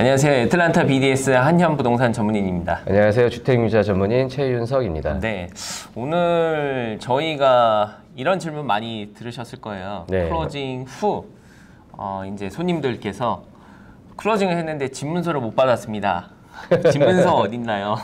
안녕하세요. 애틀란타 BDS 한현 부동산 전문인입니다. 안녕하세요. 주택융자 전문인 최윤석입니다. 네. 오늘 저희가 이런 질문 많이 들으셨을 거예요. 네. closing 후 어, 이제 손님들께서 closing을 했는데 집문서를 못 받았습니다. 집문서 어딨나요?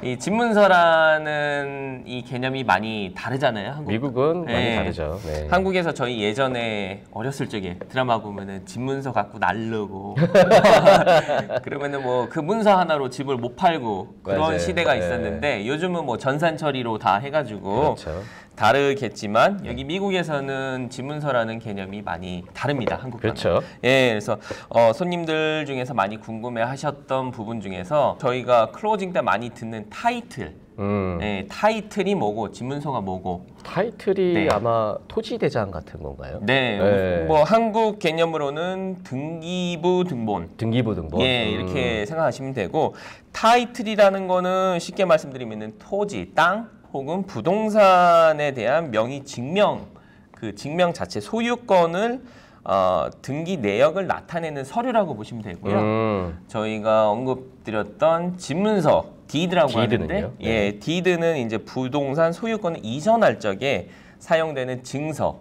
이 집문서라는 이 개념이 많이 다르잖아요. 한국 미국은 많이 네. 다르죠. 네. 한국에서 저희 예전에 어렸을 적에 드라마 보면은 집 문서 갖고 날르고 그러면은 뭐 그 문서 하나로 집을 못 팔고 그런 맞아요. 시대가 네. 있었는데 요즘은 뭐 전산 처리로 다 해가지고 그렇죠. 다르겠지만 여기 미국에서는 집 문서라는 개념이 많이 다릅니다 한국과는. 그렇죠. 예, 그래서 어, 손님들 중에서 많이 궁금해하셨던 부분 중에서 저희가 closing 때 많이 듣는 타이틀, 음. 예, title이 뭐고 집 문서가 뭐고 title이 네. 아마 토지 대장 같은 건가요? 네, 네. 뭐 한국 개념으로는 등기부 등본. 등기부 등본. 예, 음. 이렇게 생각하시면 되고 title이라는 거는 쉽게 말씀드리면 토지, 땅 혹은 부동산에 대한 명의 증명 그 증명 자체 소유권을 어, 등기 내역을 나타내는 서류라고 보시면 되고요. 음. 저희가 언급드렸던 집문서 deed라고? 하는데 예, deed는 이제 부동산 소유권을 이전할 적에 사용되는 증서.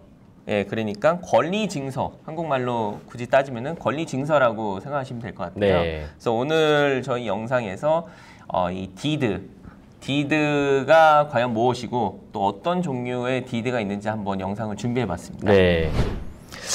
예, 그러니까 권리 증서. 한국말로 굳이 따지면은 권리 증서라고 생각하시면 될 것 같아요. 네. 그래서 오늘 저희 영상에서 어, 이 deed deed가 과연 무엇이고 또 어떤 종류의 deed가 있는지 한번 영상을 준비해 봤습니다. 네.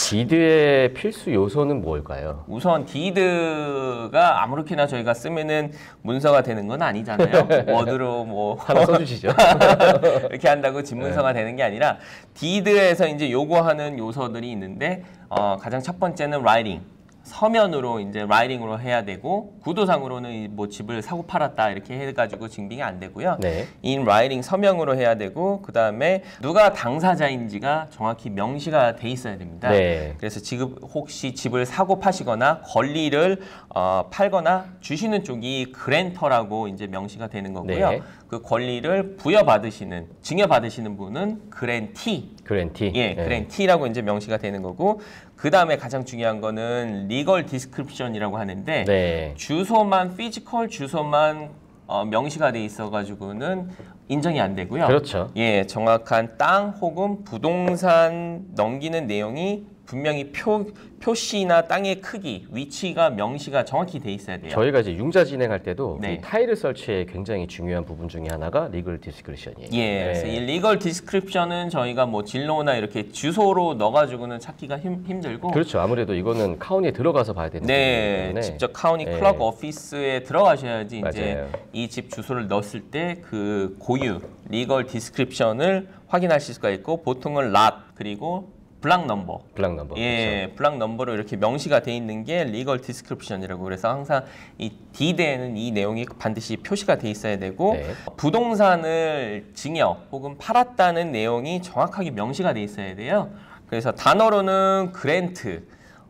deed의 필수 요소는 뭘까요? 우선 deed가 아무렇게나 저희가 쓰면은 문서가 되는 건 아니잖아요. 워드로 뭐 하나 써주시죠. 이렇게 한다고 집문서가 되는 게 아니라 deed에서 이제 요구하는 요소들이 있는데 어, 가장 첫 번째는 writing. 서면으로 이제 writing으로 해야 되고 구두상으로는 이뭐 집을 사고 팔았다 이렇게 해가지고 증빙이 안 되고요. 네. in writing 서면으로 해야 되고 그 다음에 누가 당사자인지가 정확히 명시가 돼 있어야 됩니다. 네. 그래서 지금 혹시 집을 사고 파시거나 권리를 어, 팔거나 주시는 쪽이 grantor라고 이제 명시가 되는 거고요. 네. 그 권리를 부여받으시는 증여받으시는 분은 grantee grantee. 예, 네. grantee라고 이제 명시가 되는 거고 그 다음에 가장 중요한 거는 legal description이라고 하는데 네. 주소만 physical 주소만 어, 명시가 돼 있어 가지고는 인정이 안 되고요. 그렇죠. 예, 정확한 땅 혹은 부동산 넘기는 내용이 분명히 표 표시나 땅의 크기, 위치가 명시가 정확히 돼 있어야 돼요. 저희가 이제 융자 진행할 때도 네. 이 title search에 굉장히 중요한 부분 중에 하나가 legal description이에요. 예, 그래서 네. 이 legal description은 저희가 뭐 진로나 이렇게 주소로 넣어가지고는 찾기가 힘, 힘들고 그렇죠. 아무래도 이거는 county에 들어가서 봐야 되는 네, 때문에. 직접 county 네. clerk office에 들어가셔야지 이제 맞아요. 이집 주소를 넣었을 때 그 고유 legal description을 확인하실 수가 있고 보통은 lot 그리고 block number block number. 그렇죠. 예, block number로 이렇게 명시가 돼 있는 게 legal description이라고 그래서 항상 이 deed에는 이 내용이 반드시 표시가 돼 있어야 되고 네. 부동산을 증여 혹은 팔았다는 내용이 정확하게 명시가 돼 있어야 돼요. 그래서 단어로는 grant,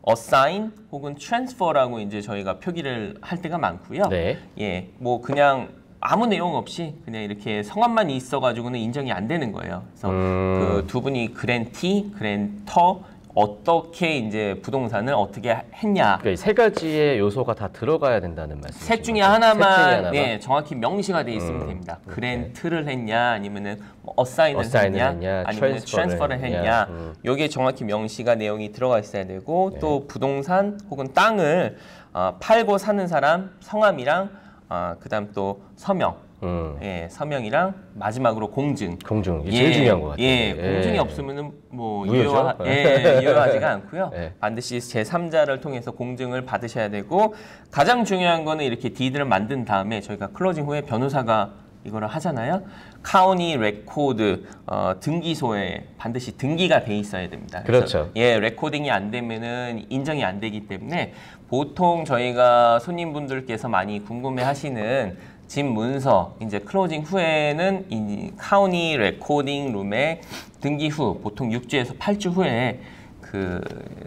assign 혹은 transfer라고 이제 저희가 표기를 할 때가 많고요. 네. 예, 뭐 그냥 아무 내용 없이 그냥 이렇게 성함만 있어가지고는 인정이 안 되는 거예요. 그래서 음. 그두 분이 grantee, grantor 어떻게 이제 부동산을 어떻게 했냐. 그러니까 이세 가지의 요소가 다 들어가야 된다는 말씀이죠. 셋 중에 하나만? 네, 정확히 명시가 돼 있으면 음, 됩니다. 오케이. grant를 했냐 아니면은 뭐 assign을 assign을 했냐, 했냐, 아니면 transfer를 했냐. 했냐. 음. 요게 정확히 명시가 내용이 들어가 있어야 되고 네. 또 부동산 혹은 땅을 어, 팔고 사는 사람 성함이랑 어, 그다음 또 서명 음. 예, 서명이랑 마지막으로 공증. 공증 이게 제일 중요한 것 같아요. 예, 공증이 없으면은 뭐? 유효하, 예, 유효하지가 않고요. 예. 반드시 제 3자를 통해서 공증을 받으셔야 되고 가장 중요한 거는 이렇게 deed를 만든 다음에 저희가 closing 후에 변호사가 이거를 하잖아요. county record 어, 등기소에 반드시 등기가 돼 있어야 됩니다. 그렇죠. 예, recording이 안 되면은 인정이 안 되기 때문에 보통 저희가 손님분들께서 많이 궁금해하시는 집 문서 이제 closing 후에는 이 county recording room에 등기 후 보통 6주에서 8주 후에 그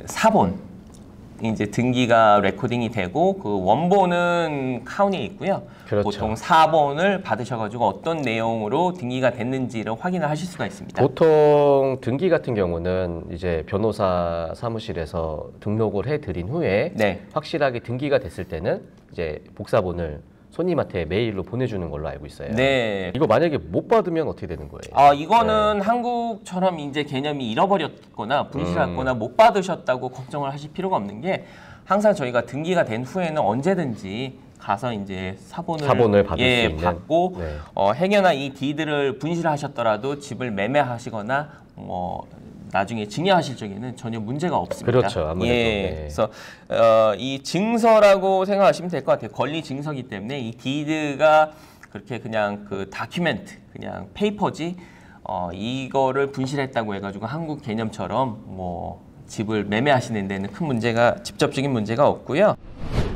사본 이제 등기가 recording이 되고 그 원본은 county에 있고요. 그렇죠. 보통 사본을 받으셔가지고 어떤 내용으로 등기가 됐는지를 확인을 하실 수가 있습니다. 보통 등기 같은 경우는 이제 변호사 사무실에서 등록을 해드린 후에 네. 확실하게 등기가 됐을 때는 이제 복사본을 손님한테 메일로 보내주는 걸로 알고 있어요. 네. 이거 만약에 못 받으면 어떻게 되는 거예요? 아 이거는 한국처럼 이제 개념이 잃어버렸거나 분실했거나 못 받으셨다고 걱정을 하실 필요가 없는 게 항상 저희가 등기가 된 후에는 언제든지 가서 이제 사본을, 사본을 받을 예, 수 있는. 받고 네. 어, 행여나 이 디드를 분실하셨더라도 집을 매매하시거나 뭐 나중에 증여하실 적에는 전혀 문제가 없습니다. 그렇죠, 아무래도. 예, 네. 그래서 어, 이 증서라고 생각하시면 될 것 같아요. 권리 증서기 때문에 이 deed가 그렇게 그냥 그 document, 그냥 paper지 어, 이거를 분실했다고 해가지고 한국 개념처럼 뭐 집을 매매하시는 데는 큰 문제가 직접적인 문제가 없고요.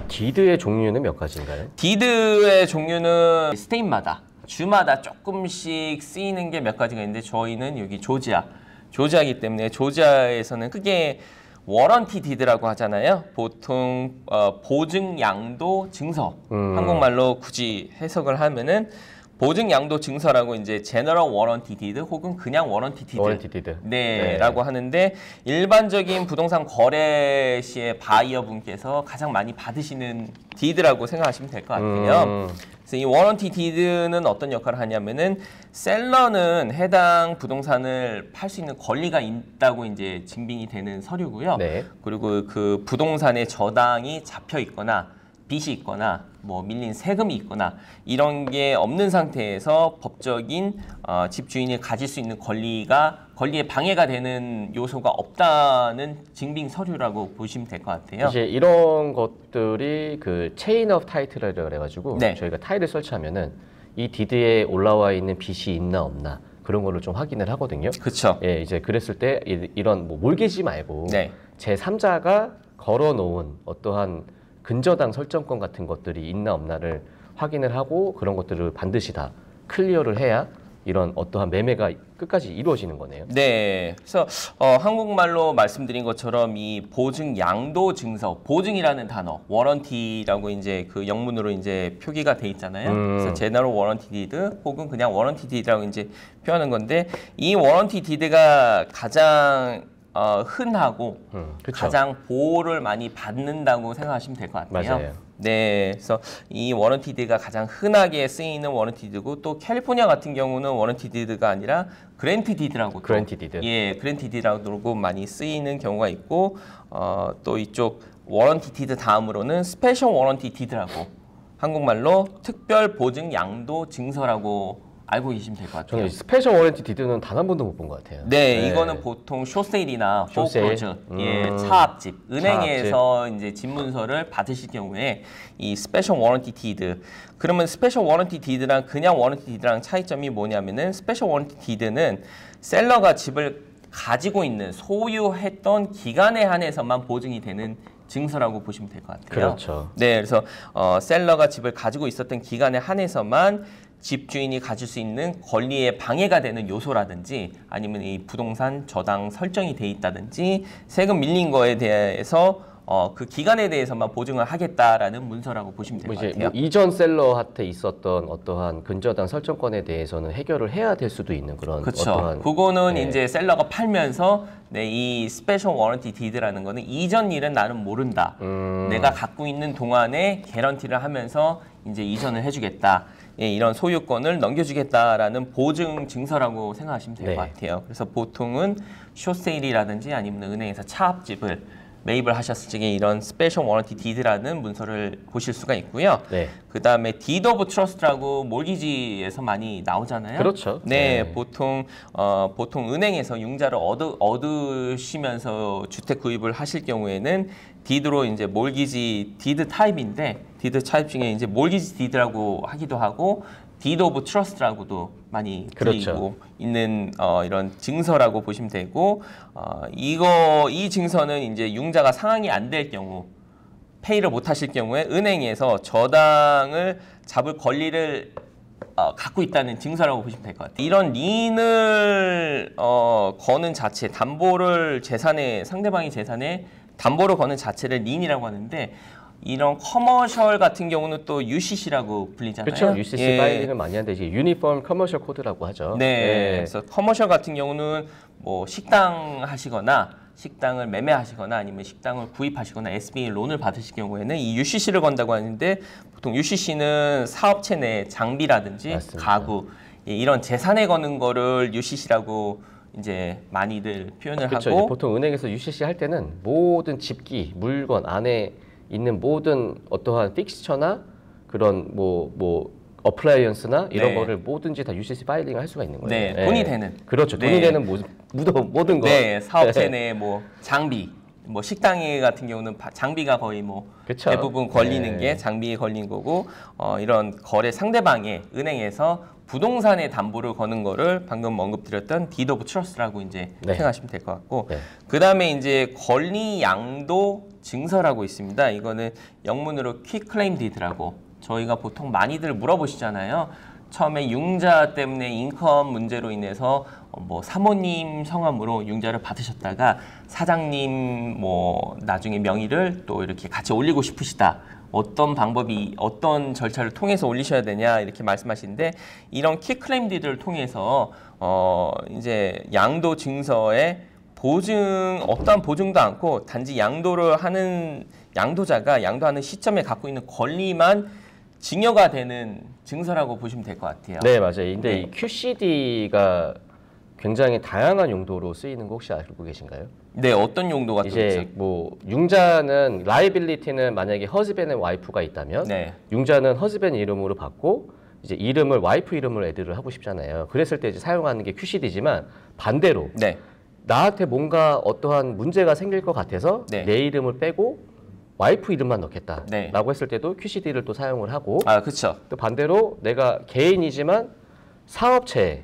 deed의 종류는 몇 가지인가요? deed의 종류는 state마다 주마다 조금씩 쓰이는 게 몇 가지가 있는데 저희는 여기 조지아 조지아이기 때문에 조지아에서는 크게 warranty deed라고 하잖아요. 보통 어, 보증 양도 증서 음. 한국말로 굳이 해석을 하면은 보증 양도 증서라고 이제 general warranty deed 혹은 그냥 warranty deed warranty deed. 네, 라고 하는데 일반적인 부동산 거래 시에 바이어 분께서 가장 많이 받으시는 deed라고 생각하시면 될 것 같아요. 음, 그래서 이 warranty deed는 어떤 역할을 하냐면은 seller는 해당 부동산을 팔 수 있는 권리가 있다고 이제 증빙이 되는 서류고요. 네. 그리고 그 부동산의 저당이 잡혀 있거나 빚이 있거나 뭐 밀린 세금이 있거나 이런 게 없는 상태에서 법적인 어, 집주인이 가질 수 있는 권리가 권리에 방해가 되는 요소가 없다는 증빙 서류라고 보시면 될 것 같아요. 이제 이런 것들이 그 chain of title이라고 그래가지고 네. 저희가 title을 search하면은 이 deed에 올라와 있는 빚이 있나 없나 그런 거를 좀 확인을 하거든요. 그렇죠. 예, 이제 그랬을 때 이- 이런 뭐 mortgage 말고 네. 제 3자가 걸어놓은 어떠한 근저당 설정권 같은 것들이 있나 없나를 확인을 하고 그런 것들을 반드시 다 clear를 해야 이런 어떠한 매매가 끝까지 이루어지는 거네요. 네. 그래서 어, 한국말로 말씀드린 것처럼 이 보증 양도 증서, 보증이라는 단어, warranty라고 이제 그 영문으로 이제 표기가 돼 있잖아요. 음. 그래서 general warranty deed 혹은 그냥 warranty deed라고 이제 표하는 건데 이 warranty deed가 가장 어, 흔하고 음. 가장 보호를 많이 받는다고 생각하시면 될 것 같아요. 맞아요. 네, 그래서 이 warranty deed가 가장 흔하게 쓰이는 warranty deed고 또 캘리포니아 같은 경우는 warranty deed가 아니라 grant deed라고 또- grant deed. 예, grant deed라고 많이 쓰이는 경우가 있고 어, 또 이쪽 warranty deed 다음으로는 special warranty deed라고 한국말로 특별 보증 양도 증서라고 알고 계시면 될 것 같아요. 저는 이 스페셜 워런티 디드는 단 한 번도 못 본 것 같아요. 네, 이거는 보통 쇼세일이나 쇼세일. foreclosure, 예, 음. 차압집, 은행에서 이제 집문서를 받으실 경우에 이 special warranty deed. 그러면 special warranty deed랑 그냥 warranty deed랑 차이점이 뭐냐면은 special warranty deed는 seller가 집을 가지고 있는 소유했던 기간에 한해서만 보증이 되는 증서라고 보시면 될 것 같아요. 그렇죠. 네, 그래서 어, seller가 집을 가지고 있었던 기간에 한해서만 집주인이 가질 수 있는 권리에 방해가 되는 요소라든지 아니면 이 부동산 저당 설정이 돼 있다든지 세금 밀린 거에 대해서 어, 그 기간에 대해서만 보증을 하겠다라는 문서라고 보시면 될뭐것 같아요. 뭐 이전 seller한테 있었던 어떠한 근저당 설정권에 대해서는 해결을 해야 될 수도 있는 그런 그렇죠. 어떠한 그거는 네. 이제 seller가 팔면서 네, 이 special warranty deed라는 거는 이전 일은 나는 모른다. 음, 내가 갖고 있는 동안에 guarantee를 하면서 이제 이전을 해주겠다. 예, 이런 소유권을 넘겨주겠다라는 보증 증서라고 생각하시면 될것 네. 같아요. 그래서 보통은 short sale이라든지 아니면 은행에서 차압집을 매입을 하셨을 적에 이런 special warranty deed라는 문서를 보실 수가 있고요. 네. 그 다음에 deed of trust라고 mortgage에서 많이 나오잖아요. 그렇죠. 네, 네. 보통 어, 보통 은행에서 융자를 얻으, 얻으시면서 주택 구입을 하실 경우에는 deed로 이제 mortgage deed 타입인데 deed 타입 중에 이제 mortgage deed라고 하기도 하고 deed of trust라고도 많이. 불리고 있는 어, 이런 증서라고 보시면 되고 어, 이거 이 증서는 이제 융자가 상환이 안 될 경우 pay를 못 하실 경우에 은행에서 저당을 잡을 권리를 어, 갖고 있다는 증서라고 보시면 될 것 같아요. 이런 lien을 어, 거는 자체, 담보를 재산에 상대방의 재산에 담보를 거는 자체를 lien이라고 하는데 이런 commercial 같은 경우는 또 UCC라고 불리잖아요. 그렇죠. UCC 예. filing을 많이 하는데 이제 Uniform Commercial Code라고 하죠. 네. 예. 그래서 commercial 같은 경우는 뭐 식당 하시거나 식당을 매매하시거나 아니면 식당을 구입하시거나 SBA loan을 받으실 경우에는 이 UCC를 건다고 하는데 보통 UCC는 사업체 내 장비라든지 맞습니다. 가구 예, 이런 재산에 거는 거를 UCC라고 이제 많이들 표현을. 이제 하고 보통 은행에서 UCC 할 때는 모든 집기, 물건 안에 있는 모든 어떠한 픽스처나 그런 뭐뭐 appliance나 이런 네. 거를 뭐든지 다 UCC filing을 할 수가 있는 거예요. 네, 돈이 되는. 그렇죠. 돈이 네. 되는 모, 모든 모든 거. 네, 사업체 내 뭐 장비, 뭐 식당에 같은 경우는 바- 장비가 거의 뭐 그쵸. 대부분 걸리는 네. 게 장비에 걸린 거고 어, 이런 거래 상대방의 은행에서 부동산에 담보를 거는 거를 방금 언급드렸던 Deed of Trust라고 이제 네. 생각하시면 될 것 같고 네. 그 다음에 이제 권리 양도 증서라고 있습니다. 이거는 영문으로 퀵 클레임 디드라고 저희가 보통 많이들 물어보시잖아요. 처음에 융자 때문에 인컴 문제로 인해서 어, 뭐 사모님 성함으로 융자를 받으셨다가 사장님 뭐 나중에 명의를 또 이렇게 같이 올리고 싶으시다. 어떤 방법이 어떤 절차를 통해서 올리셔야 되냐 이렇게 말씀하시는데 이런 Deed를 통해서 어 이제 양도 증서에 보증 어떠한 보증도 않고 단지 양도를 하는 양도자가 양도하는 시점에 갖고 있는 권리만 증여가 되는 증서라고 보시면 될 것 같아요. 네, 맞아요. 근데 네. 이 QCD가 굉장히 다양한 용도로 쓰이는 거 혹시 알고 계신가요? 네, 어떤 용도가 또 이제 있죠? 뭐 융자는 liability는 만약에 husband의 와이프가 있다면 네, 융자는 husband 이름으로 받고 이제 이름을 와이프 이름으로 애들을 하고 싶잖아요. 그랬을 때 이제 사용하는 게 QCD지만 반대로 네, 나한테 뭔가 어떠한 문제가 생길 것 같아서 네. 내 이름을 빼고 와이프 이름만 넣겠다라고 네. 했을 때도 QCD를 또 사용을 하고 아 그렇죠. 또 반대로 내가 개인이지만 사업체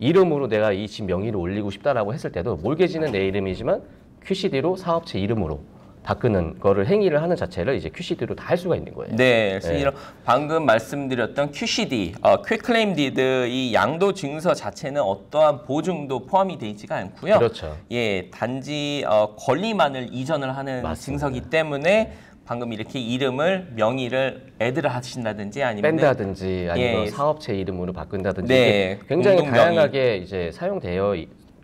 이름으로 내가 이 집 명의를 올리고 싶다라고 했을 때도 몰개지는 내 이름이지만 QCD로 사업체 이름으로 바꾸는 거를 행위를 하는 자체를 이제 QCD로 다 할 수가 있는 거예요. 네, 그래서 네. 이런 방금 말씀드렸던 QCD, 어, Quick Claim Deed 이 양도 증서 자체는 어떠한 보증도 포함이 되어 있지가 않고요. 그렇죠. 예, 단지 어, 권리만을 이전을 하는 맞습니다. 증서기 때문에 방금 이렇게 이름을 명의를 애드를 하신다든지 아니면 뺀다든지 아니면 예. 사업체 이름으로 바꾼다든지 네, 굉장히 공동 명의. 다양하게 이제 사용되어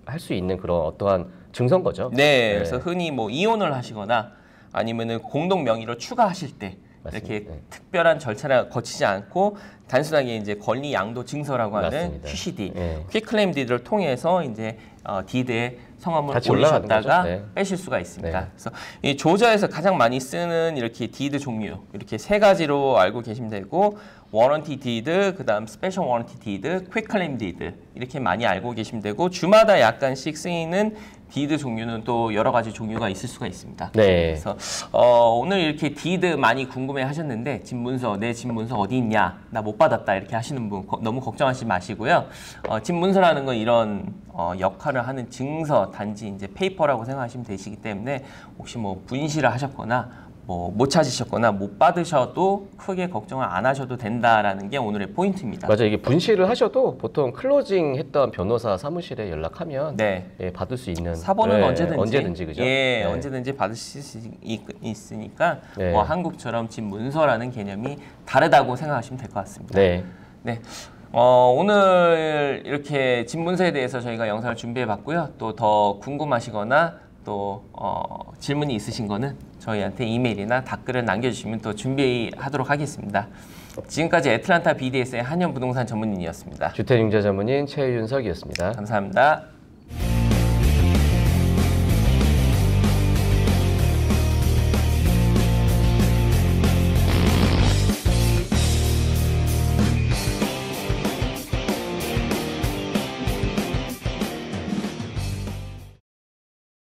할 수 있는 그런 어떠한 증서인 거죠. 네, 그래서 흔히 뭐 이혼을 하시거나 아니면은 공동 명의로 추가하실 때 맞습니다. 이렇게 네. 특별한 절차를 거치지 않고 단순하게 이제 권리 양도 증서라고 하는 맞습니다. QCD, 네. Quitclaim Deed를 통해서 이제 어, Deed에 성함을 올리셨다가. 네. 빼실 수가 있습니다. 네. 그래서 이 조지아에서 가장 많이 쓰는 이렇게 Deed 종류 이렇게 세 가지로 알고 계시면 되고 Warranty Deed, 그다음 Special Warranty Deed, Quitclaim Deed 이렇게 많이 알고 계시면 되고 주마다 약간씩 쓰이는 Deed 종류는 또 여러 가지 종류가 있을 수가 있습니다. 네. 그래서 어, 오늘 이렇게 Deed 많이 궁금해 하셨는데 집 문서 내 집 문서 어디 있냐 나 못 받았다 이렇게 하시는 분 거- 너무 걱정하지 마시고요 어, 집 문서라는 건 이런 어, 역할을 하는 증서 단지 이제 paper라고 생각하시면 되시기 때문에 혹시 뭐 분실을 하셨거나 뭐 못 찾으셨거나 못 받으셔도 크게 걱정을 안 하셔도 된다라는 게 오늘의 포인트입니다. 맞아요 이게 분실을 하셔도 보통 closing 했던 변호사 사무실에 연락하면 네. 예, 받을 수 있는 사본은 네, 언제든지, 언제든지 그죠? 예, 네. 언제든지 받으실 수 있, 있으니까 네. 뭐 한국처럼 집 문서라는 개념이 다르다고 생각하시면 될 것 같습니다. 네. 네. 어, 오늘 이렇게 집 문서에 대해서 저희가 영상을 준비해 봤고요. 또 더 궁금하시거나 또 어, 질문이 있으신 거는 저희한테 이메일이나 댓글을 남겨주시면 또 준비하도록 하겠습니다. 지금까지 애틀란타 BDS의 한현 부동산 전문인이었습니다. 주택융자 전문인 최윤석이었습니다. 감사합니다.